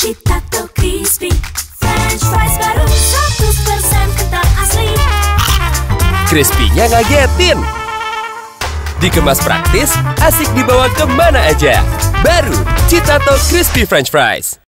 Citato Crispy French fries baru 100% kental asli Crispy-nya ngagetin. Dikemas praktis, asik dibawa ke mana aja. Baru Citato Crispy French Fries.